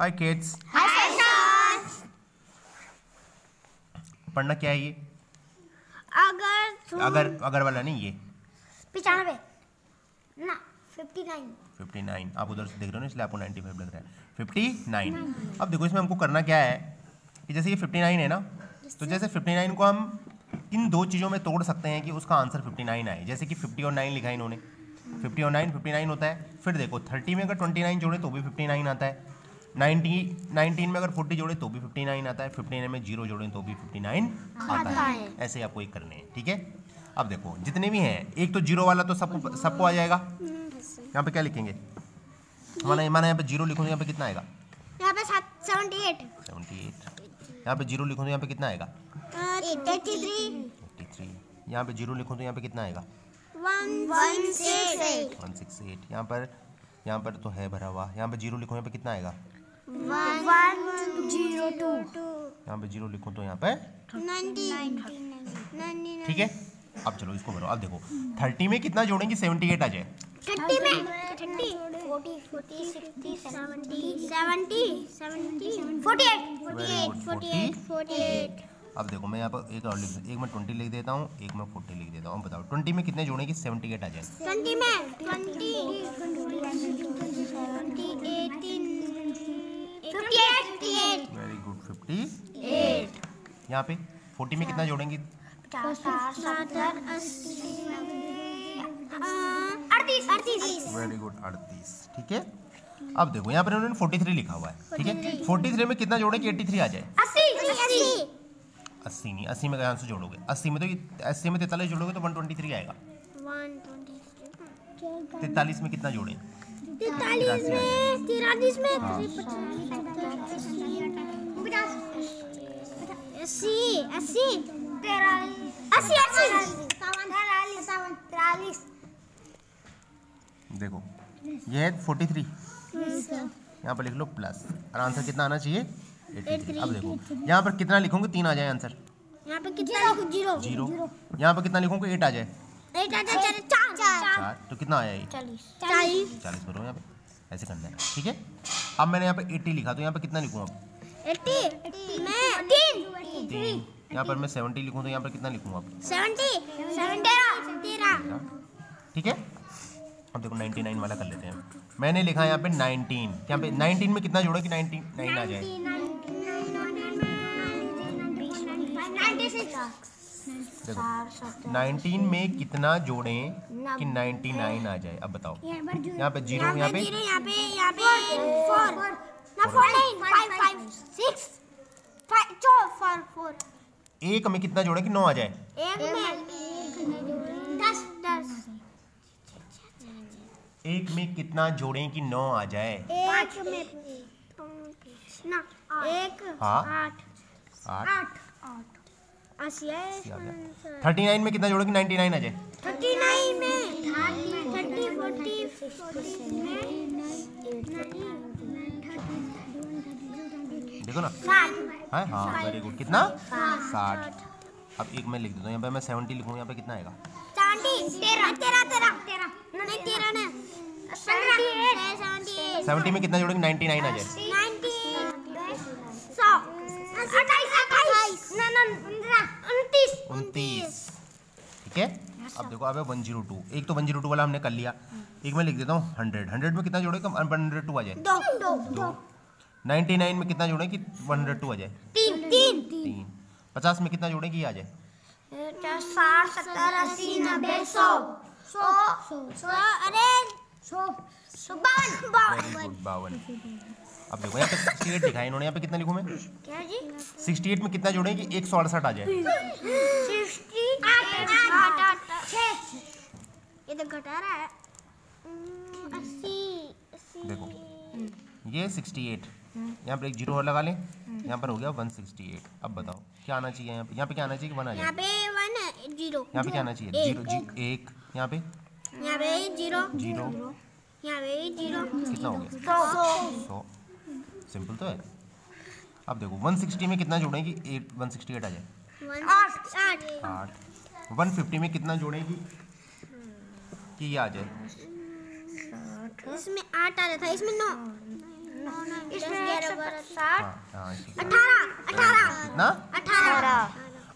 हाय kids पढ़ना क्या है ये? अगर अगर अगर वाला नहीं ये? पिचानवे। ना फिफ्टी नाइन 59 आप उधर से देख रहे हो ना इसलिए आपको 95 लग रहा है। 59 अब देखो इसमें हमको करना क्या है? कि जैसे ये 59 है ना तो जैसे 59 को हम इन दो चीज़ों में तोड़ सकते हैं कि उसका आंसर 59 आए। जैसे कि 50 और नाइन लिखा इन्होंने। 50 और 9 59 होता है। फिर देखो 30 में अगर 29 जोड़े तो भी 59 आता है। 90 19 में अगर 40 जोड़े तो भी 59 आता है 59 में ज़ीरो जोड़े तो भी 59 आता है ऐसे ही आपको एक करने हैं ठीक है अब देखो जितने भी हैं एक तो ज़ीरो वाला तो सबको सबको आ जाएगा यहाँ पे क्या लिखेंगे माना माना यहाँ पे ज़ीरो लिखूँ तो यहाँ पे कितना आएगा यहाँ पे सेवेंटी एट सेवेंटी एट यहाँ पे ज़ीरो लिखूँ तो यहाँ पे कितना आएगा एट्टी थ्री यहाँ पे ज़ीरो लिखूँ तो यहाँ पे कितना आएगा वन सिक्स एट यहाँ पर यहाँ पर तो है भरा हुआ यहाँ पे ज़ीरो लिखूँ यहाँ पे कितना आएगा ज़ीरो टू। यहाँ पे ज़ीरो लिखूँ तो यहाँ पे ठीक है? अब चलो इसको भरो। अब देखो थर्टी में कितना जोड़ेंगे? सेवेंटी एट आ जाए। थर्टी में। Thirty. Forty forty sixty seventy. Seventy. Seventy. Forty eight. Forty eight forty eight forty eight. अब देखो मैं यहाँ पर एक और लिख एक मैं ट्वेंटी लिख देता हूँ एक मैं फोर्टी लिख देता हूँ। बताओ ट्वेंटी में कितने जोड़ेंगे? सेवेंटी एट आ जाए। ट्वेंटी में। Twenty twenty. यहाँ पे फोर्टी में कितना जोड़ेंगे वेरी गुड अड़तीस ठीक है अब देखो यहाँ पर उन्होंने फोर्टी थ्री लिखा हुआ है ठीक है फोर्टी थ्री में कितना जोड़ेंगे एट्टी थ्री आ जाए अस्सी नहीं अस्सी में कहाँ से जोड़ोगे अस्सी में तो अस्सी में तैतालीस जोड़ोगे तो वन ट्वेंटी थ्री आएगा तैतालीस में कितना जोड़े तैतालीस में तिरालीस में अस्सी अस्सी अस्सी अस्सी देखो ये है फोर्टी थ्री यहाँ पर लिख लो प्लस और आंसर कितना आना चाहिए? एट्टी थ्री अब देखो यहाँ पर कितना लिखोगे? तीन आ जाए आंसर यहाँ पे कितना ज़ीरो. ज़ीरो. यहाँ पर कितना लिखोगे? एट आ जाए. एट आ जाए चार. चार. चार. तो कितना आया ये चालीस. चालीस. चालीस करो यहाँ पे. ऐसे करना है. ठीक है? अब मैंने यहाँ पे एट्टी लिखा तो यहाँ पे कितना लिखूँ अब? यहाँ पर मैं सेवेंटी लिखूँ तो यहाँ पर कितना लिखूँ तेरह। ठीक है? अब देखो 99 वाला कर लेते हैं। मैंने लिखा यहाँ पे 19 यहाँ पे 19 में कितना जोड़ो कि 99 आ जाए? देखो 19 में कितना जोड़ें कि 99 आ जाए? अब बताओ। यहाँ पे ज़ीरो। यहाँ पे यहाँ पे यहाँ पे फोर ना फोर नहीं फाइव फाइव सिक्स फाइव चो फोर फोर एक में कितना जोड़े कि नौ आ जाए? एक में दस दस. एक में कितना जोड़ें कि नौ आ जाए? पाँच. में ना एक हाँ। आठ. आठ। आठ. आठ थर्टी नाइन में कितना जोड़े कि 99 आ जाए? थर्टी नाइन में. थर्टी फोर्टी फोर्टी देखो ना। है? हाँ वेरी गुड कितना? साठ। अब एक मैं लिख देता हूँ यहाँ पे मैं सेवेंटी लिखूँ यहाँ पे कितना आएगा? सेवेंटी में कितना जोड़ेंगे? 99 आ जाए। नाइन्टी सौ। अट्ठाईस अट्ठाईस ना ना पंद्रह उनतीस। उनतीस। ठीक है? अब देखो अब वन ज़ीरो टू। एक तो वन ज़ीरो टू वाला हमने कर लिया। एक मैं लिख देता हूँ हंड्रेड हंड्रेड में कितना जोड़ेगा? वन हंड्रेड टू आ जाए। दो। दो। दो। नाइन्टी नाइन में कितना जोड़े कि वन हंड्रेड टू आ जाए? तीन। तीन। तीन। पचास में कितना जोड़े कि आ जाए? साठ सत्तर अस्सी नब्बे सौ। सौ। सौ। अरे सौ। सौ बावन। अब देखो यहाँ पे सिक्सटी एट लिखा है इन्होंने। यहाँ पे कितना लिखूँ मैं? क्या जी? सिक्सटी एट में कितना जोड़े कि एक सौ अड़सठ आ जाए? सिक्सटी आठ आठ आठ छः। ये तो घटा रहा है। हम्म, अस्सी अस्सी। देखो ये सिक्सटी एट यहाँ पर एक ज़ीरो और लगा लें। यहाँ पर हो गया वन सिक्सटी एट अब बताओ क्या आना चाहिए यहाँ पे? यहाँ पे क्या आना चाहिए वन आ यहाँ जाए पे वन ज़ीरो। यहाँ पे क्या आना चाहिए? ज़ीरो जी एक। यहाँ पे? यहाँ पे ज़ीरो। ज़ीरो। यहाँ पे ज़ीरो। कितना हो गया? सौ। सिंपल तो है। अब देखो वन सिक्सटी में कितना जोड़ेंगे एट वन सिक्सटी एट आ जाए? आठ। आठ वन फिफ्टी में कितना जोड़ेंगी कि ये आ जाए? इसमें आठ आ रहा था इसमें नौ।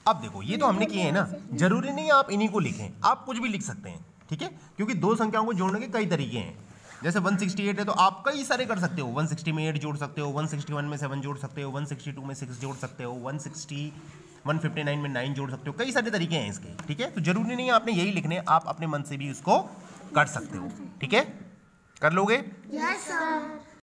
अब देखो ये तो हमने किए हैं ना। ज़रूरी नहीं आप इन्हीं को लिखें। आप कुछ भी लिख सकते हैं ठीक है? क्योंकि दो संख्याओं को जोड़ने के कई तरीके हैं। जैसे 168 है तो आप कई सारे कर सकते हो। 160 में 8 जोड़ सकते हो 161 में 7 जोड़ सकते हो 162 में 6 जोड़ सकते हो 160 159 में 9 जोड़ सकते हो। कई सारे तरीके हैं इसके ठीक है? तो ज़रूरी नहीं है आपने यही लिखने आप अपने मन से भी उसको कर सकते हो ठीक है? कर लोगे? Yes sir